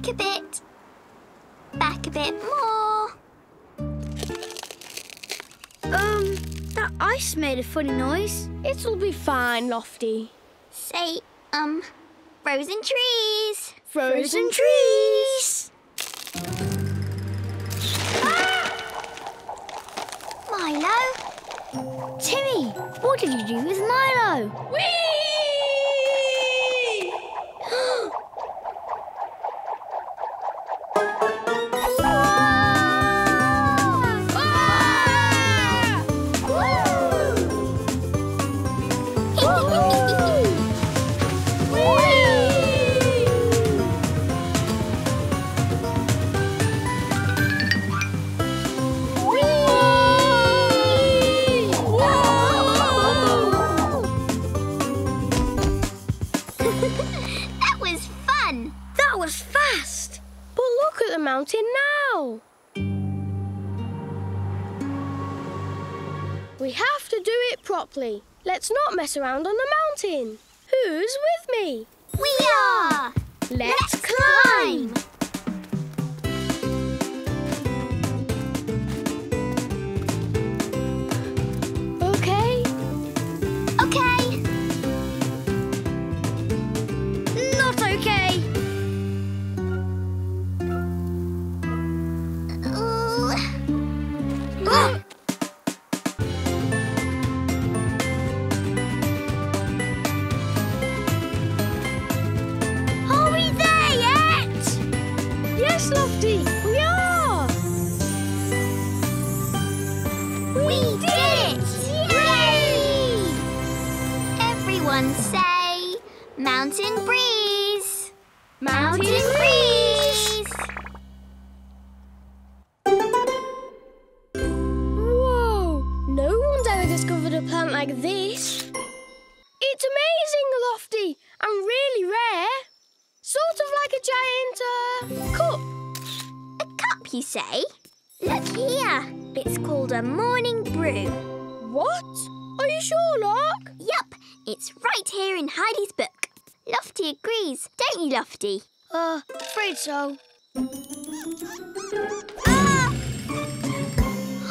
Back a bit. Back a bit more. Um, that ice made a funny noise. It'll be fine, Lofty. Say, um, frozen trees. Frozen trees! Milo? Timmy, what did you do with Milo? that Let's not mess around on the mountain. Who's with me? We are. Let's, climb. Okay. Everyone say, mountain breeze. Mountain breeze. Whoa! No one's ever discovered a plant like this. It's amazing, Lofty, and really rare. Sort of like a giant, uh, cup. A cup, you say? Look here. It's called a morning brew. What? Are you sure, Lark? Yup, it's right here in Heidi's book. Lofty agrees, don't you, Lofty? Uh, afraid so. Ah!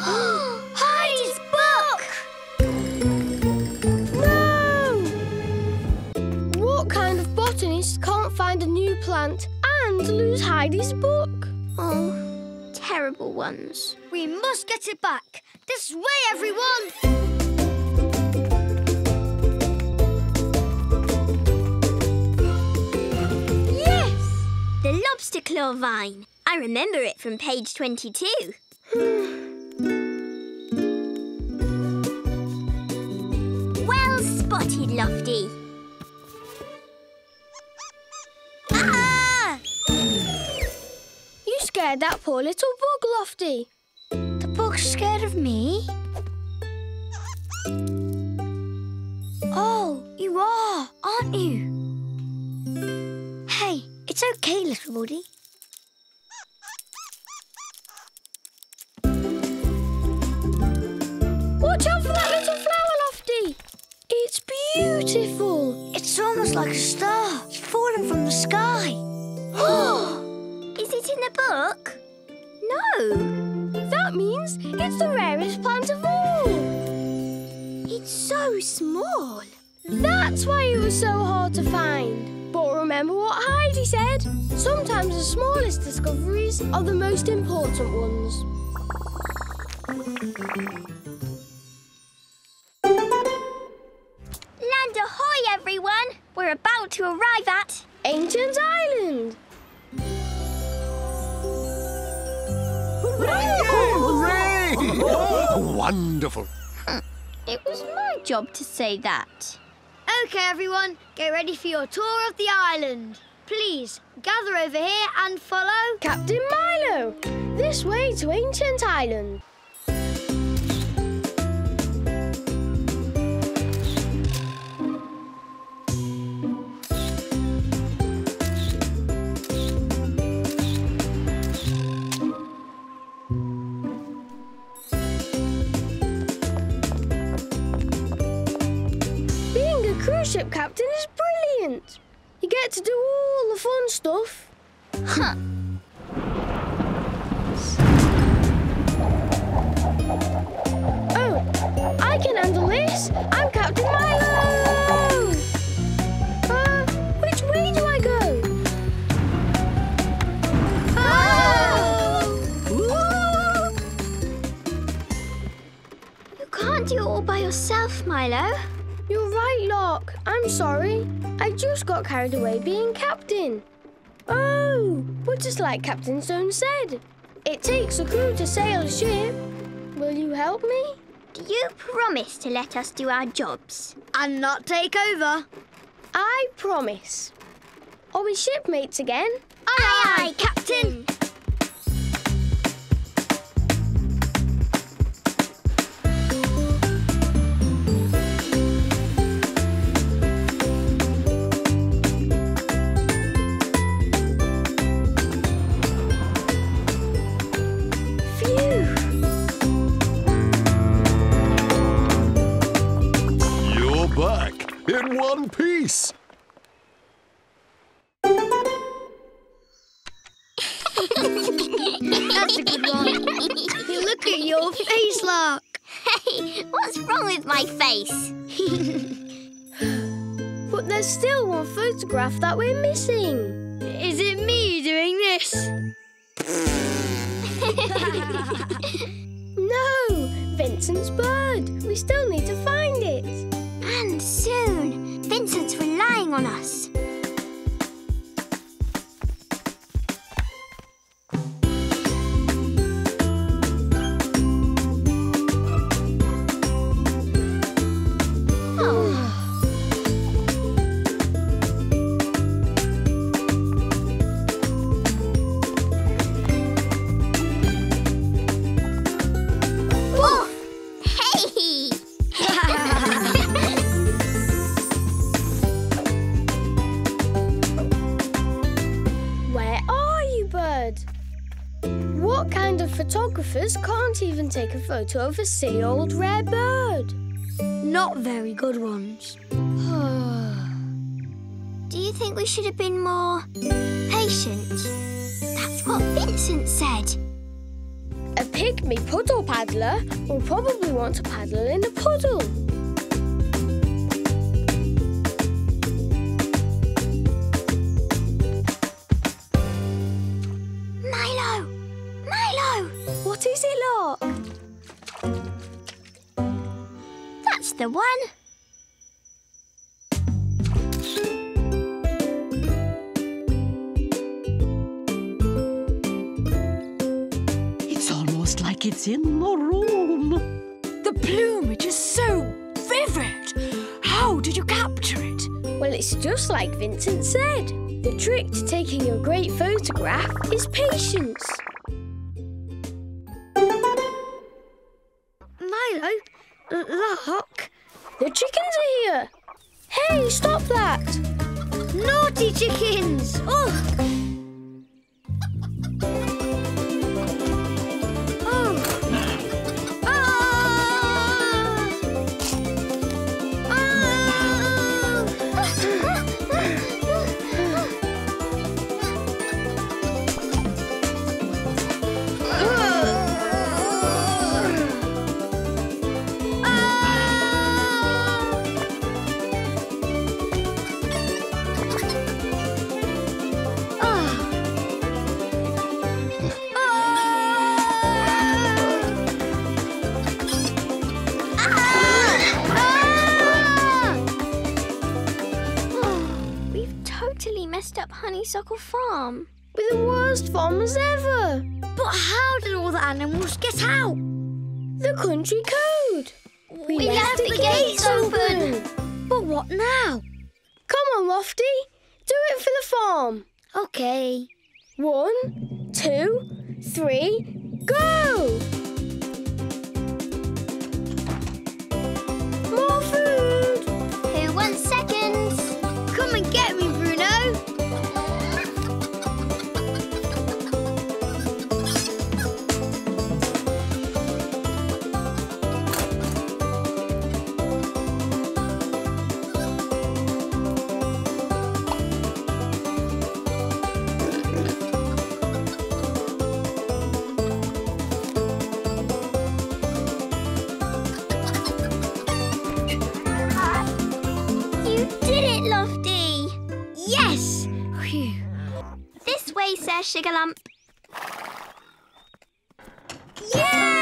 Heidi's book! No! What kind of botanist can't find a new plant and lose Heidi's book? Oh, terrible ones. We must get it back. This way, everyone. Claw vine. I remember it from page 22. well spotted, Lofty. Ah! You scared that poor little bug, Lofty. The bug's scared of me. Oh, you are, aren't you? Hey, okay, little buddy. Watch out for that little flower, Lofty. It's beautiful. It's almost like a star. It's fallen from the sky. Is it in the book? No. That means it's the rarest plant of all. It's so small. That's why it was so hard to find. But remember what Heidi said? Sometimes the smallest discoveries are the most important ones. Land ahoy, everyone! We're about to arrive at. Ancient Island. Hooray! Oh, wonderful. It was my job to say that. Okay, everyone, get ready for your tour of the island. Please, gather over here and follow. Captain Milo. This way to Ancient Island. Ship captain is brilliant. You get to do all the fun stuff. Huh. Oh, I can handle this. I'm Captain Milo. I'm sorry. I just got carried away being captain. Oh, but just like Captain Stone said, it takes a crew to sail a ship. Will you help me? Do you promise to let us do our jobs? And not take over. I promise. Are we shipmates again? Aye, aye, Captain. In one piece. That's a good one. Look at your face, Lark. Hey, what's wrong with my face? But there's still one photograph that we're missing. Is it photographers can't even take a photo of a silly old rare bird? Not very good ones. Do you think we should have been more patient? That's what Vincent said. A pygmy puddle paddler will probably want to paddle in a puddle. The one. It's almost like it's in the room. The plumage is so vivid. How did you capture it? Well, it's just like Vincent said. The trick to taking a great photograph is patience. Stop that! naughty chickens! Oh! Messed up Honeysuckle Farm. We're the worst farmers ever. But how did all the animals get out? The country code. We, We left the gates open. But what now? Come on, Lofty. Do it for the farm. Okay. One, two, three, go! Way, Sir Sugarlump. Yay!